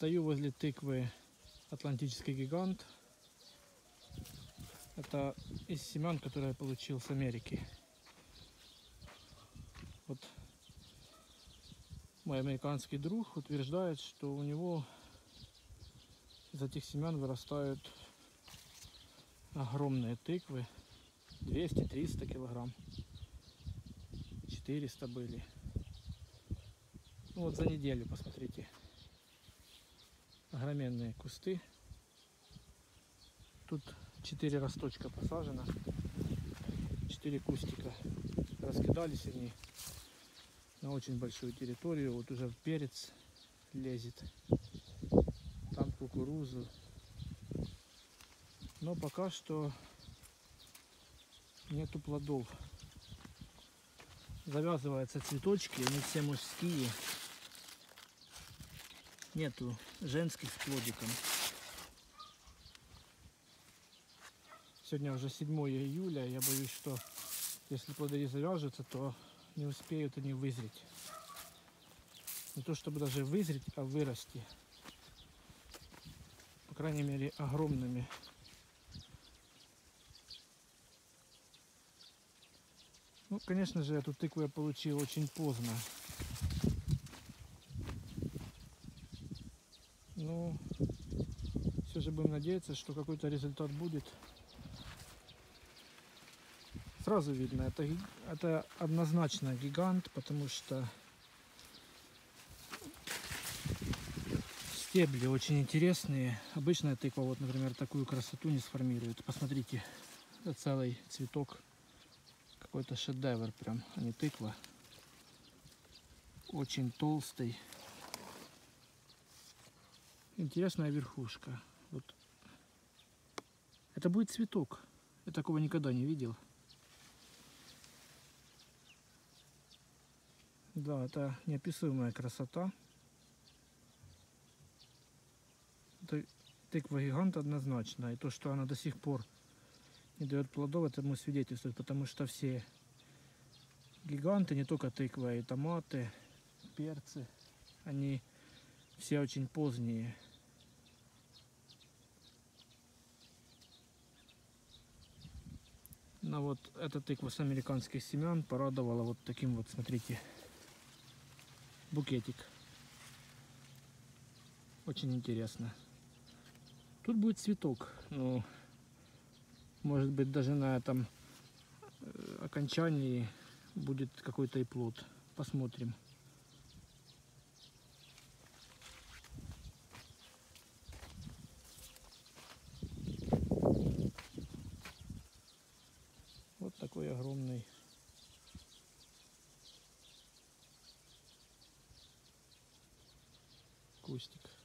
Стою возле тыквы Атлантический гигант. Это из семян, которые я получил с Америки. Вот мой американский друг утверждает, что у него из этих семян вырастают огромные тыквы. 200-300 килограмм. 400 были. Ну вот за неделю, посмотрите. Огроменные кусты. Тут 4 росточка посажено. 4 кустика. Раскидались они на очень большую территорию. Вот уже перец лезет. Там кукурузу. Но пока что нету плодов. Завязываются цветочки, они все мужские. Нету женских с плодиком. Сегодня уже 7 июля, я боюсь, что если плоды завяжутся, то не успеют они вызреть. Не то чтобы даже вызреть, а вырасти. По крайней мере, огромными. Ну, конечно же, эту тыкву я получил очень поздно. Ну, все же будем надеяться, что какой-то результат будет. Сразу видно, это, это однозначно гигант, потому что стебли очень интересные. Обычная тыква, вот, например, такую красоту не сформирует. Посмотрите, это целый цветок какой-то шедевр прям, а не тыква. Очень толстый. Интересная верхушка. Это будет цветок. Я такого никогда не видел. Да, это неописуемая красота. Это тыква гигант однозначно. И то, что она до сих пор не дает плодов, этому свидетельствует, потому что все гиганты, не только тыква, и томаты, перцы, они все очень поздние. Но вот эта тыква с американских семян порадовала вот таким вот, смотрите, букетик. Очень интересно. Тут будет цветок, ну, может быть даже на этом э, окончании будет какой-то и плод. Посмотрим. Вот такой огромный кустик.